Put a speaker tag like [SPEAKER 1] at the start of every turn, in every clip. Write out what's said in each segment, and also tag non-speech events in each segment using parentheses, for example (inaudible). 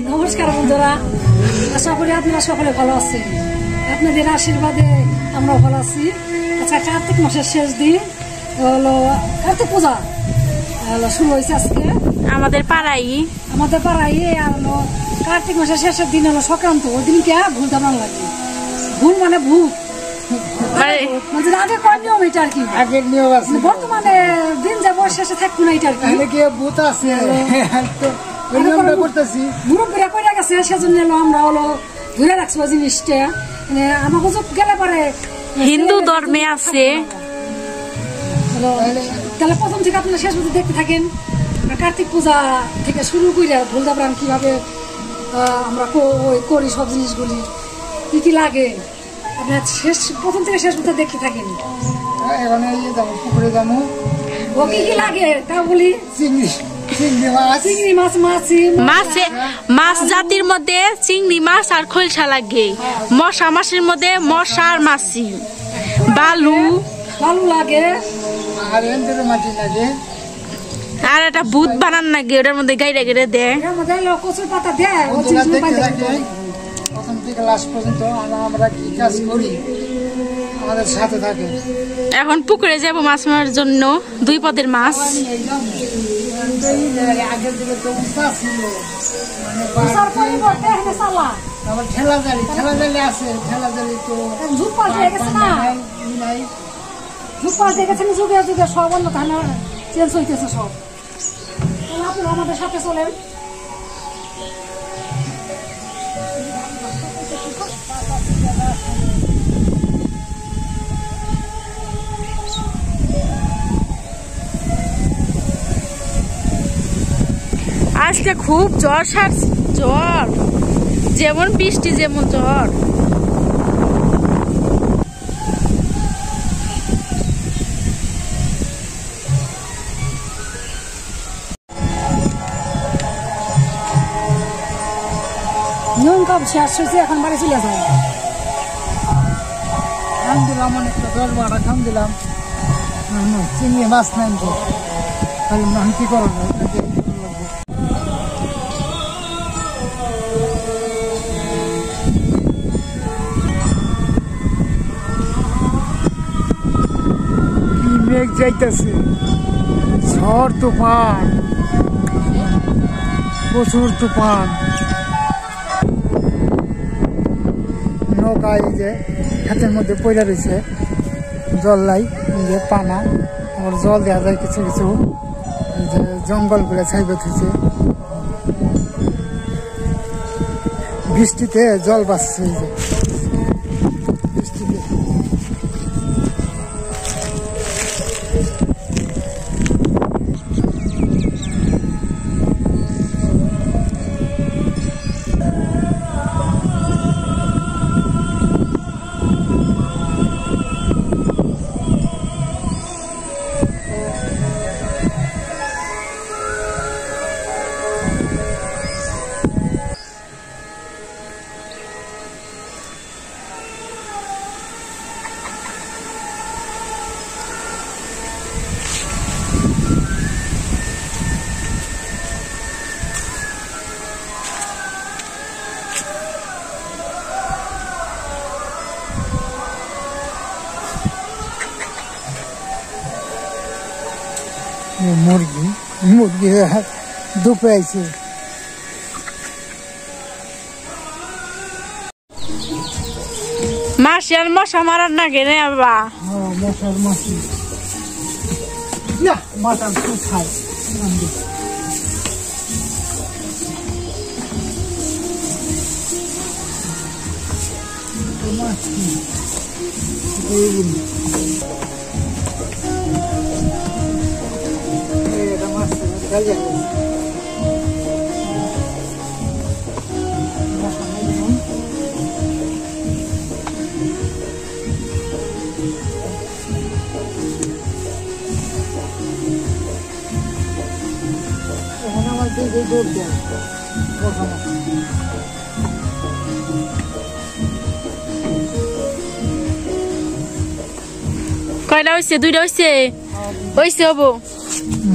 [SPEAKER 1] নমস্কার বন্ধুরা। আশা করি আপনারা সকলে ভালো আছেন। আপনাদের আশীর্বাদে আমরা ভালো আছি। আচ্ছা কার্তিক মাসের শেষ দিন হলো কার্তিক পূজা। হলো শুরু হয়েছে আজকে।
[SPEAKER 2] আমাদের পাড়াই।
[SPEAKER 1] আমাদের পাড়াই আর হলো কার্তিক মাসের শেষের দিন হলো সংক্রান্ত। ওই দিন কে ভুল দামান লাগে? ভুল মানে ভূত।
[SPEAKER 2] মানে?
[SPEAKER 1] মানে বর্তমানে দিন যাব শেষে থাকব না এটা আর কি?
[SPEAKER 3] ভূত আছে। ওই নিয়মটা করতেছি।
[SPEAKER 1] মুরব্বীরা কইরা গেছে সেজন্য এলো আমরা হলো ধরে রাখছি ওই জিনিসটা। মানে আমাকে যত গেলে পারে
[SPEAKER 2] হিন্দু ধর্মে আছে।
[SPEAKER 1] তাহলে প্রথম থেকে আপনারা শেষ পর্যন্ত দেখতে থাকেন। কার্তিক পূজা থেকে শুরু করে ভুলদাবরান কীভাবে আমরা ওই করি সব জিনিসগুলি কি কি লাগে আপনার শেষ প্রথম থেকে শেষ পর্যন্ত দেখতে থাকেন।
[SPEAKER 3] এখন যাব পুকুরে যাব।
[SPEAKER 1] ও কি কি লাগে তা বলি।
[SPEAKER 3] চিংড়ি। মাছ
[SPEAKER 2] জাতির মধ্যে চিংড়ি মাছ আর খোলসা লাগে। মশা মাছের মধ্যে মশা আর মাছি। বালু।
[SPEAKER 1] ভালো লাগে
[SPEAKER 3] আর
[SPEAKER 2] একটা ভূত বানান লাগে ওটার মধ্যে গাইরে গাইরে দেয় এখন পুকুরে যাব মাছ মারার জন্য, দুই পদের মাছ।
[SPEAKER 3] ঠেলা জালি ঠেলা জালি আছে ঠেলা জালি তো
[SPEAKER 1] যুগ পাল্টে গেছে না
[SPEAKER 3] নাই
[SPEAKER 1] যুগ গেছে যুগে যুগে সব অন্য ধানা চেঞ্জ হইতেছে সব আপনি আমাদের সাথে চলেন
[SPEAKER 2] আজকে খুব জ্বর সার জ্বর। যেমন বৃষ্টি, যেমন জ্বর।
[SPEAKER 1] নিয়ম কাপ শেষ হয়েছে এখন বাড়ি
[SPEAKER 3] দিলাম অনেকটা দিলাম মাছ নাই তো। তাহলে আমি কি করব? মেঘ যাইতেছে। ঝড়, তুফান। প্রচুর তুফান। নৌকা যে হাতের মধ্যে পড়ে রয়েছে জল লাই যে পানা। আবার জল দেওয়া যায় কিছু কিছু। যে জঙ্গল করে ছাইবে থুছে বৃষ্টিতে জল বাঁচছে যে। মুরগি মুরগি দুপে আইছে
[SPEAKER 2] মাসি আর মশা মারার না গেলে বাবা
[SPEAKER 3] হ্যাঁ মশার মাছি না খুব খায়। মাছ, গালিয়া গেছে। মশা নাই দেখুন। এখন আমার দিকে দৌড় দেয় প্রথম
[SPEAKER 2] কয়টা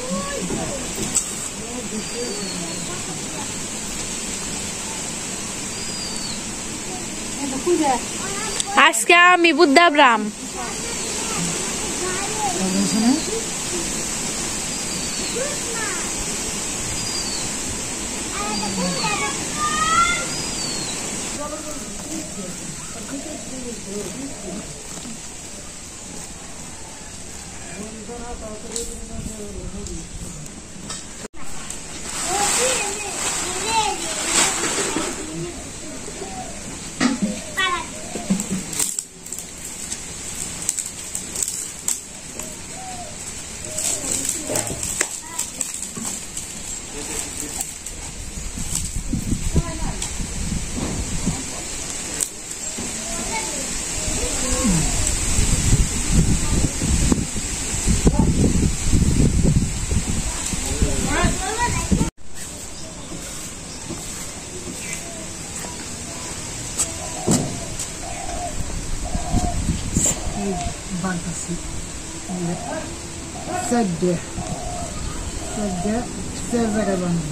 [SPEAKER 2] হয়েছে হব
[SPEAKER 3] মশার মাছি
[SPEAKER 2] আজকে 大刀，这个就是那个李逵。বুদ্ধাব্রাম
[SPEAKER 3] বানতেছি চারটে চারটে চার জায়গায় বানবো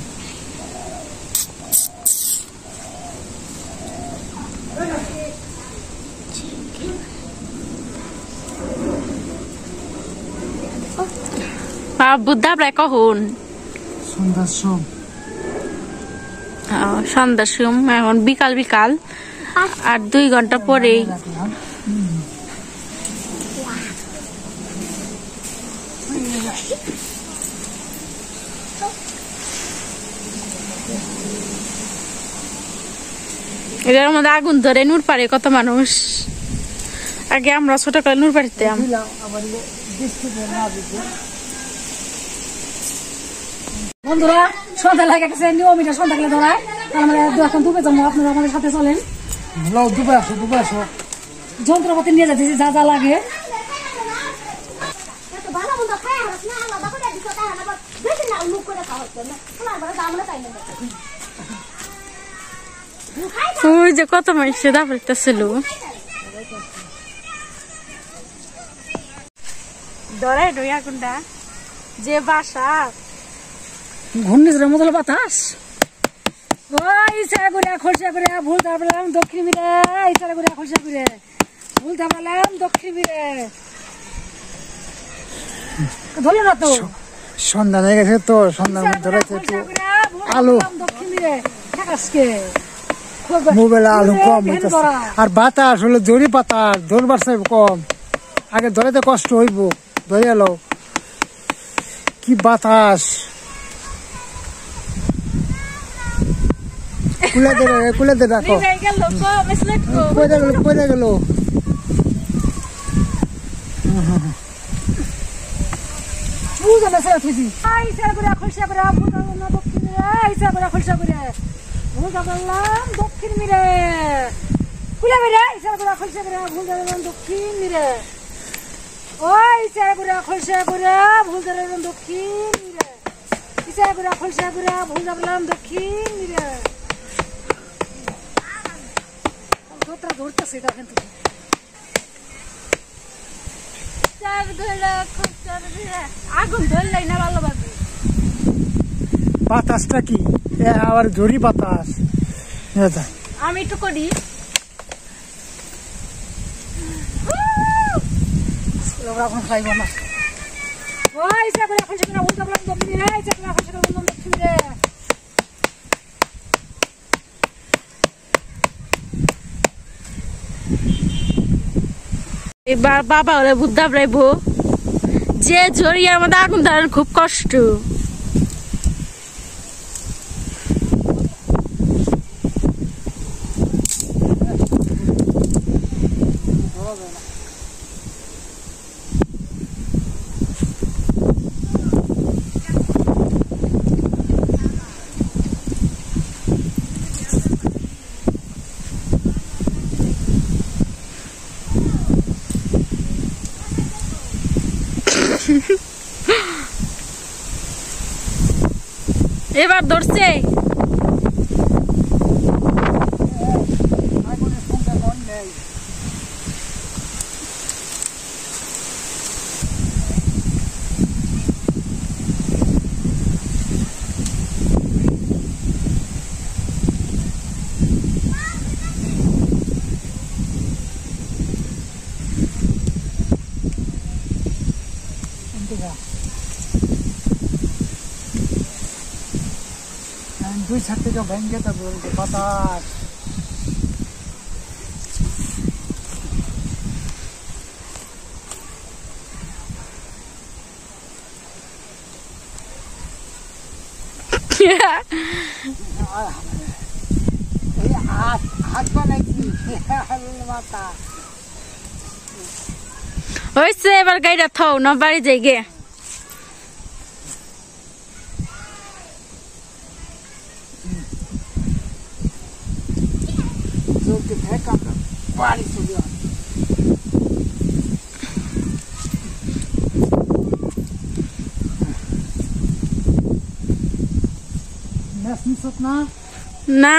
[SPEAKER 2] বুদ্ধাব্রায় কখন
[SPEAKER 3] সন্ধ্যার
[SPEAKER 2] সময় এখন বিকাল বিকাল। আর দুই ঘণ্টা পরেই। এটার মধ্যে আগুন ধরে নূর পারে কত মানুষ। আগে আমরা ছোট কালে নূর পাড়িতাম
[SPEAKER 3] দিতে
[SPEAKER 1] বন্ধুরা সন্ধ্যা লাগে গেছে নিয়মিত সন্ধ্যা গেলে ধরায় মানে এখন দুপে যাব আপনারা আমাদের সাথে চলেন।
[SPEAKER 3] দুবে আসো দুবে আসো।
[SPEAKER 1] যন্ত্রপাতি নিয়ে যাচ্ছি যা যা লাগে
[SPEAKER 4] এত ভালো মন্দ খায় হারাস না আলাদা করে দিছো তাই আবার বেশি না মুখ করে খাওয়া না তোমার বড় দাম না তাই না
[SPEAKER 2] ওই যে কত মানুষ দা পারিতেছিল ধরে ডই আগুনটা যে বাসা।
[SPEAKER 1] ঘূর্ণিঝড়ের মতো বাতাস। ওই ইচ্ছা করে খরচা করে ভুল দক্ষিণ মিরে ইচ্ছা করে খরচা করে ভুল তারপলাম দক্ষিণ মিরে ধরলো না তো?
[SPEAKER 3] সন্ধ্যা হয়ে গেছে তো সন্ধ্যার মধ্যে ধরেছে একটু আলু। মোবাইলে আলু কম হইতেছে। আর বাতাস হলো জরি পাতার ধরবার চাইব কম। আগে ধরেতে কষ্ট হইব ধরে এলো। কি বাতাস। কুলে দে কুলে দে রাখো পয়দা গেল পয়দা গেল।
[SPEAKER 1] বুঝা না সেরা থুইছি ইচ্ছা করে খরচা করে ভুল তারপলাম দক্ষিণ মিরে ইচ্ছা করে খরচা করে। ভুল তারপলাম দক্ষিণ মিরে। কুলে মিরে ইচ্ছা করে খরচা করে। ভুল তারপলাম দক্ষিণ মিরে। ওই ইচ্ছা করে খরচা করে। ভুল তারপলাম দক্ষিণ মিরে। ইচ্ছা করে খরচা করে। ভুল তারপলাম দক্ষিণ মিরে। ধরতে ধরতেছে এটা কিন্তু।
[SPEAKER 2] আগুন ধরলাই না ভালোভাবে।
[SPEAKER 3] বাতাসটা কি? আবার ঝরি বাতাস।
[SPEAKER 2] আমি একটু করি।
[SPEAKER 1] ওরা এখন খাইব না। ওই বললাম দক্ষিণ
[SPEAKER 2] এবার বাবা ওরা বুদ্ধা রাইব যে ঝরিয়ার মধ্যে আগুন ধরার খুব কষ্ট। (laughs) এবার ধরছে।
[SPEAKER 3] দুই ছাদ থেকে ভেঙে তো বলছে বাতাস এই হাত হাত বানাইছি মাথা
[SPEAKER 2] হয়েছে এবার গাড়িটা থও না বাড়ি যাই গে
[SPEAKER 3] চলতে থাকে আমরা বাড়ি চলে আসি ম্যাচ নিছত না
[SPEAKER 2] না